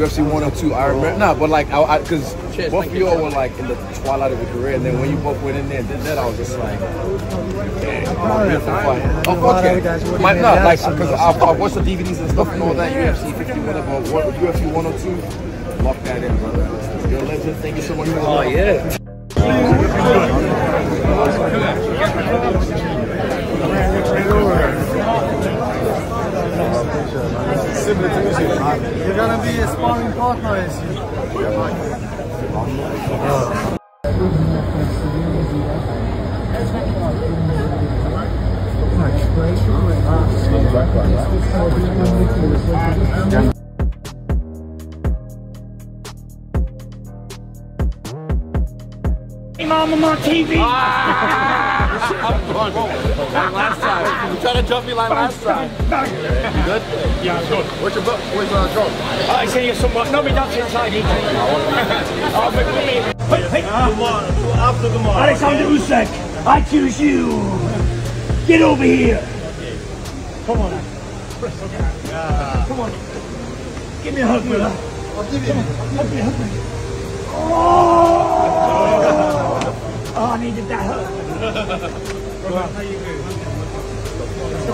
UFC 102. I remember, nah, but like, I, I cause both of you. y'all were like in the twilight of your career, and then when you both went in there and did that, I was just like, damn, what beautiful fight. Oh, fuck yeah. My, no, like, cause I've, I've watched the DVDs and stuff and all that, UFC 50, whatever, what, UFC 102, lock that in, brother. You're a legend. Thank you so much for Oh yeah. Like last time. You tried to jump me like last time. You good? Yeah, I'm good. What's your book? Where's uh, John? I see you somewhat. No, me that's inside. Oh, but here. Hey, hey. Alexander Usyk, I choose you. Get over here. Come on. Come on. Give me a hug, brother. I'll give you. Hug me, hug me. Oh, oh I needed that hug.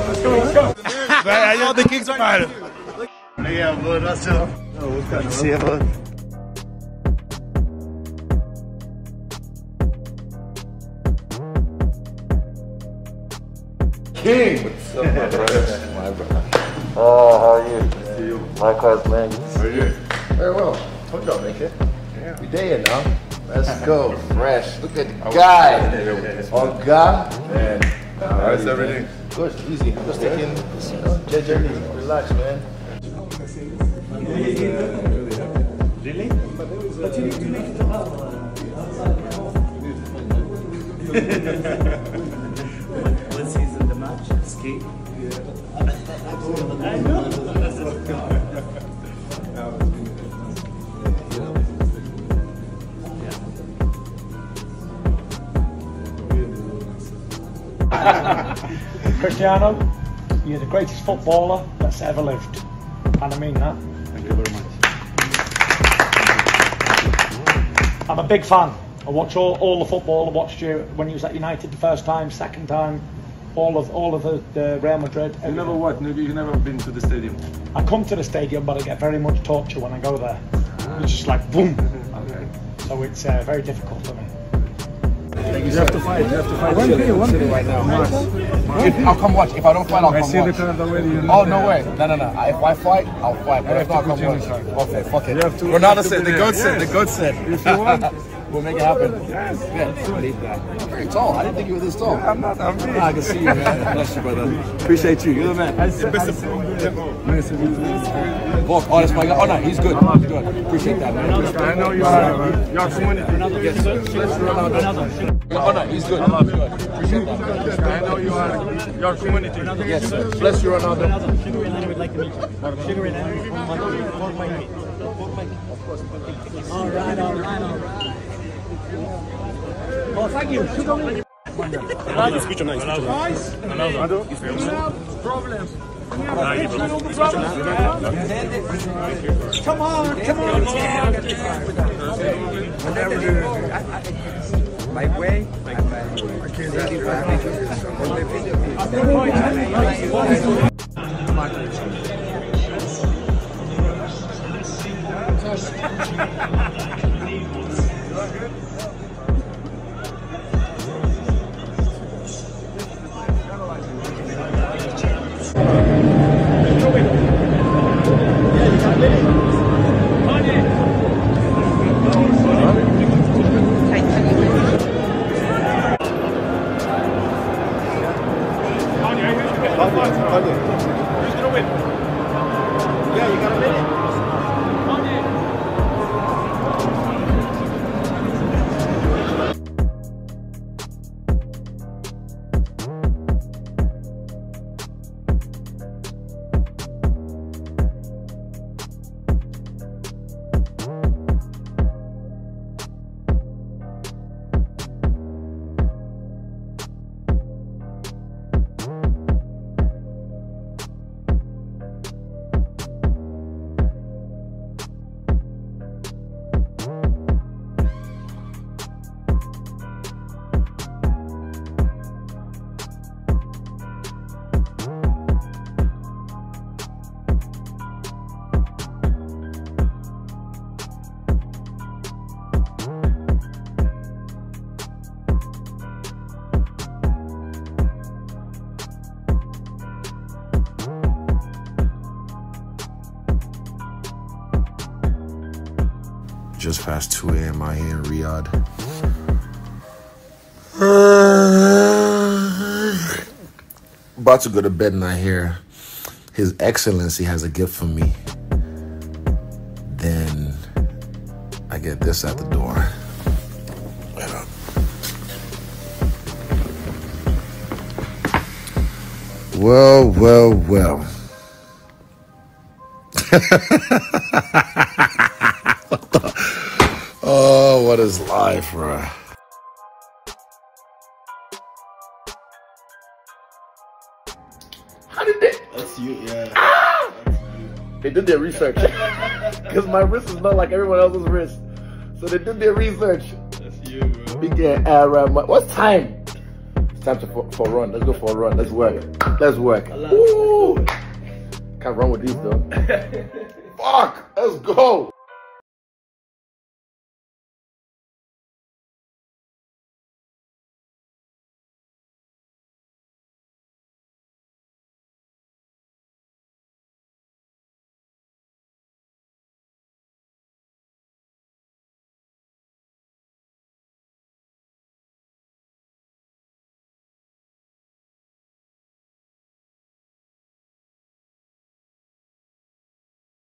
Let's go, let's go. Hij had de kicks sparen. Yeah, bro, that's it. Oh, what's that? See you, bro. King. What's up, my brother? my brother. Oh, how are you? See you. Likewise, man. How are you? Very well. Told you I'll make it. Yeah. We there now. Let's go. Fresh. Look at the guy. On guy. Oh, man. How's everything? Good. Easy. Just taking, you know, gingerly. Relax, man. Really? But you need to make it up. What season the match? Ski? Cristiano, you're the greatest footballer that's ever lived. And I mean that. Thank you very much. I'm a big fan. I watch all, all the football. I watched you when you was at United the first time, second time, all of all of the, the Real Madrid. You never what? No, You never been to the stadium? I come to the stadium, but I get very much torture when I go there. It's just like boom. Okay. So it's uh, very difficult for me. You have to fight. You have to fight. One thing, one thing right now. If, I'll come watch. If I don't fight, I'll I come see the watch. card already. you Oh know. no way! No no no! If I fight, I'll fight. But I if have not, to come put watch. the Okay, fuck it. You have to- Ronaldo you have to said the there. goat said the Yes. goat said. If you want. we'll make it happen. Yes. Yeah, I that. You're very tall. I didn't think you were this tall. I'm not. I'm big. I can see you, man. Bless you, brother. Appreciate you. You're the man. Nice to meet you. Volk, oh, that's my guy. Oh no, he's good. He's good. Appreciate that, man. I know you are. man. You have community. Yes, sir. Bless you, Ronaldo. Oh no, he's good. He's good. Appreciate that. I know you are. Your community. Yes, sir. Bless you, Ronaldo. Sugar and I would like to meet you. Sugar and I pork bacon. All right, all right, all right. Well, thank you. Sugar. Come on, come on. My way, Who's Yeah, you got a minute? Just past 2 a.m. out here in Riyadh. About to go to bed and I hear His Excellency has a gift for me. Then I get this at the door. Well, well, well. what is life, bruh? How did they? That's you, yeah. They did their research. Because my wrist is not like everyone else's wrist. So they did their research. That's you, bro. Big uh, uh, what's time? It's time to, for, for a run. Let's go for a run. Let's work. Let's work. Woo! Can't run with these though. Fuck! Let's go.